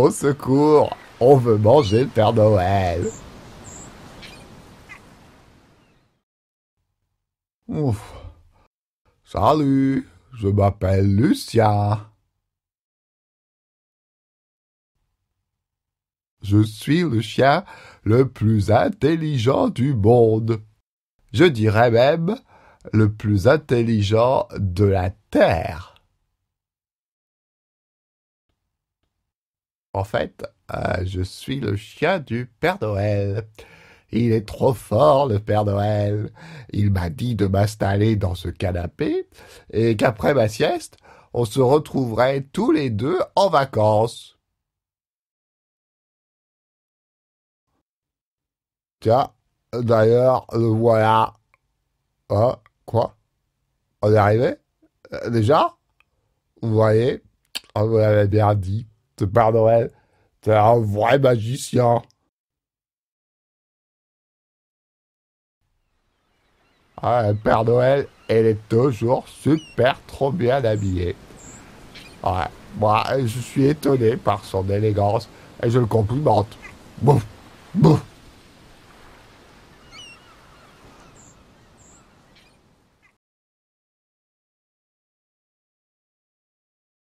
Au secours, on veut manger le Père Noël. Salut, je m'appelle Lucien. Je suis le chien le plus intelligent du monde. Je dirais même le plus intelligent de la Terre. En fait, euh, je suis le chien du Père Noël. Il est trop fort, le Père Noël. Il m'a dit de m'installer dans ce canapé et qu'après ma sieste, on se retrouverait tous les deux en vacances. Tiens, d'ailleurs, le voilà. Ah, quoi? On est arrivé? Euh, Déjà? Vous voyez On vous l'avait bien dit. Père Noël, c'est un vrai magicien. Ah, Père Noël, elle est toujours super trop bien habillé. Ouais, moi, je suis étonné par son élégance et je le complimente. Bouf, bouf.